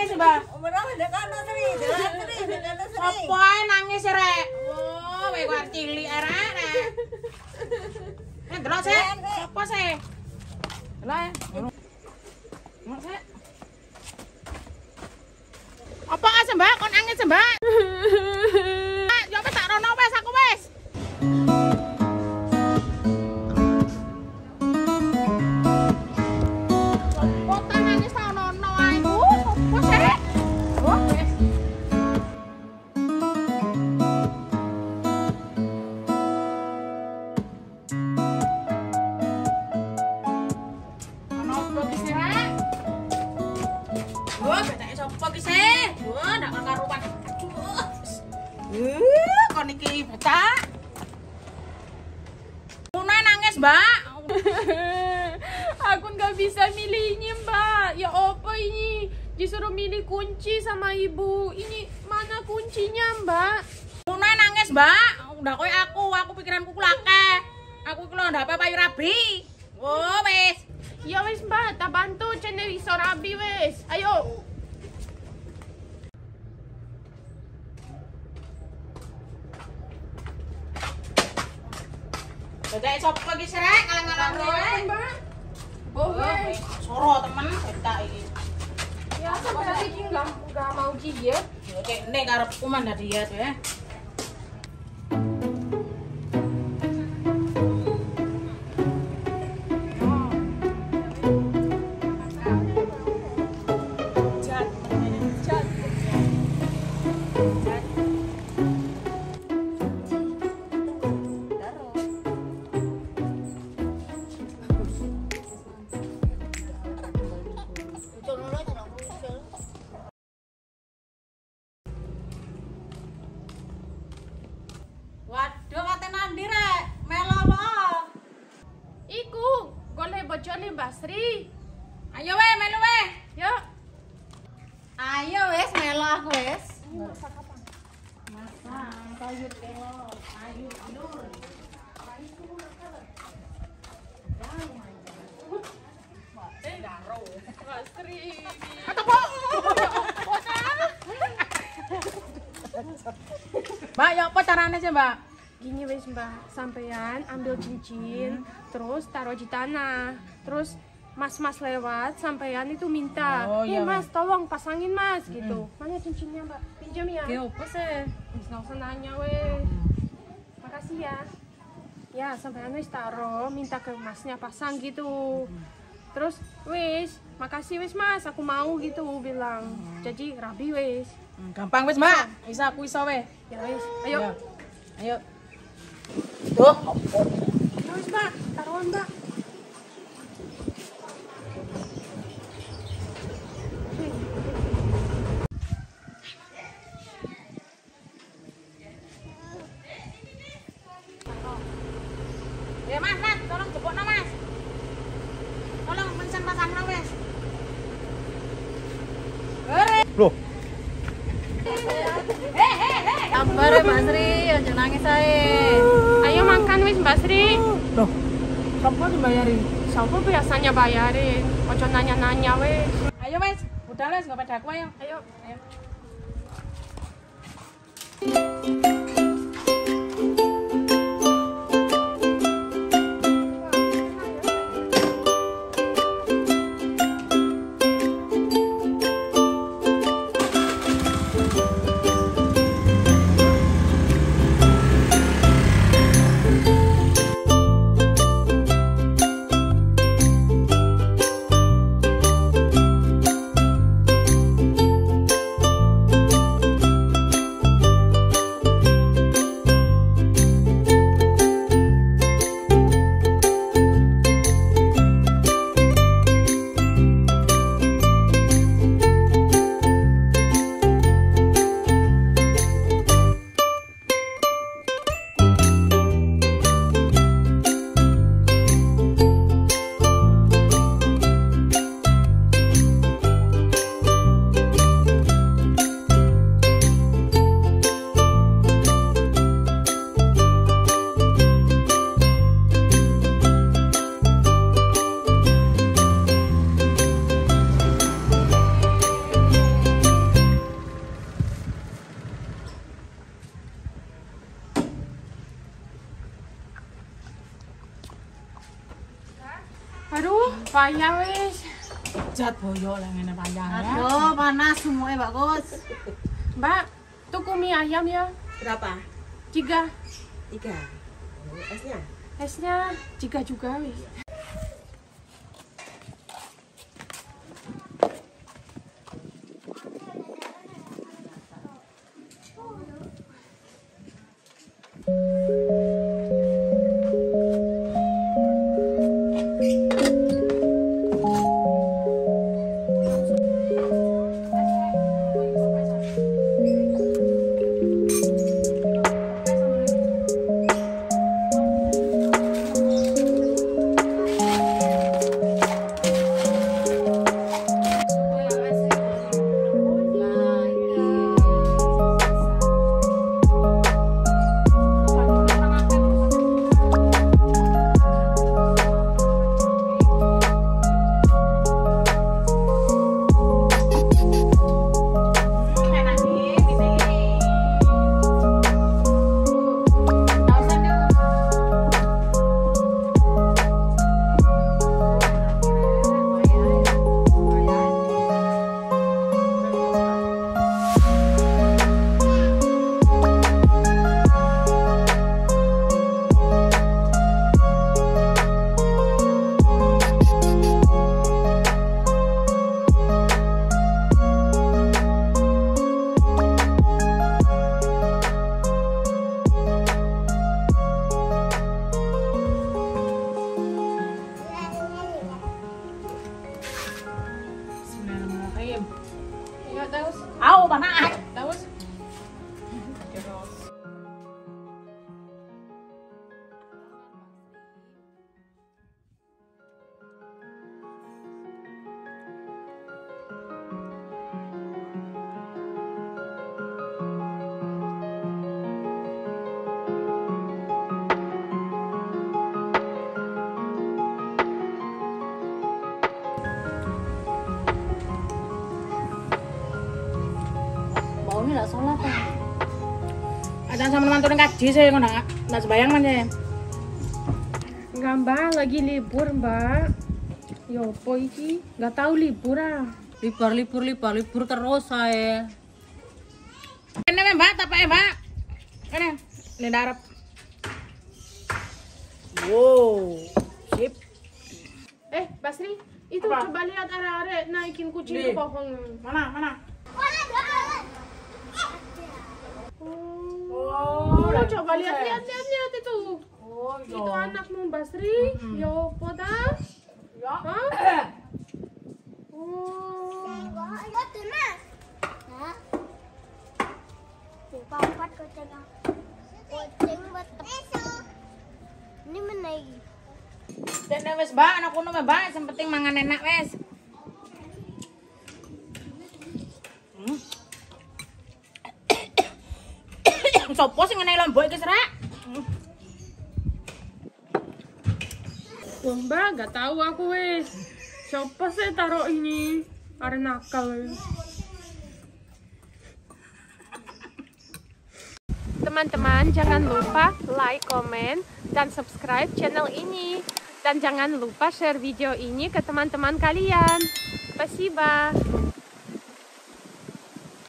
nangis, Mbak? Ora ndek kono Sri. Apa ae nangis rek? Oh, kowe kok cilik arek rek. Eh, delok sik. Sopo sih? Lah. Delok sik. Apa ae, Mbak? Kon nangis, Mbak? Ya wis tak rono wis aku wis. Wah, betake sapa ki sih? Wah, ndak karuan. Aduh. Eh, kon iki becak. Muna nangis, Mbak. Aku nggak bisa milihnya mbak Ya apa ini Disuruh milih kunci sama ibu Ini mana kuncinya mbak Muna nangis, Mbak. Udah koyo aku, aku pikiranku kulake. Aku iki lho ndak apa-apa rabi. Oh, wis. Ya wes mbak Tak bantu channel iso rabi wes Ayo Betake sapa ki sih, Rek? Ngalang-ngalang rek. mbak Oh, wis. Soro temen betak iki. Ya sampai hari ini nggak nggak mau diet Ya kene karepku mah ndak diet ya. Goleh bojone mbak Sri Ayo we, melu we. Ya Ayo wis melo aku wis. Mbak Sri Atau po? Mbak, ya apa caranya sih, Mbak? Gini wes mbak Sampean ambil cincin Terus taruh di tanah Terus mas-mas lewat Sampean itu minta Oh, iya, Eh mas tolong pasangin mas gitu Mana cincinnya mbak? Pinjam ya apa sih? Wis nggak usah nanya wes. Makasih ya. Ya, sampai wis taruh, minta ke masnya pasang gitu. Terus wis, makasih wis mas, aku mau gitu bilang. Jadi rabi wis. Gampang wis, Mbak. Bisa aku iso we. Ya wis, ayo. Ayo. Ayo. Tuh, Ya wis mbak, taruhan mbak. Ya mas, mas, tolong mas. Tolong mensen pasang wes. Loh, Sabar ya Mbak Sri, aja nangis makan wis mbak Sri. Loh, siapa dibayarin? Siapa biasanya bayarin? Ojo nanya-nanya wis. Ayo udah wes, nggak pada aku ayo. Ayo. Ayo. Aduh, payah wis. Jat boyo lah ngene panjang ya. Aduh, panas semuanya bagus. Mbak, tuku mie ayam ya. Berapa? Tiga. Tiga. Esnya? Esnya tiga juga wis. Sama teman turun kaji saya ngono. Enggak sebayang man saya. Enggak, Mbak, lagi libur, Mbak. Ya apa iki? Enggak tahu libur ah. Libur, libur, libur, libur terus saya. Ini Mbak, tapak ya, Mbak. Ini, ini darap. Wow, sip. Eh, Basri, itu Apa? coba lihat arek-arek naikin kucing pohon. Mana, mana? Oh, coba lihat, lihat, lihat, lihat itu. Oh, Itu anakmu Basri, ya apa dah? Ya. Hah? Oh. Papat kucing kucing betul. Ini menaiki. Dan wes Mbak, anak kuno Mbak, yang penting mangan enak wes. Hmm. Sopo sing ngenai lombok iki, Srak? Wah, Mbak, gak tahu aku wes. Siapa sih taruh ini? Are nakal. Teman-teman, jangan lupa like, komen, dan subscribe channel ini. Dan jangan lupa share video ini ke teman-teman kalian. Spasiba.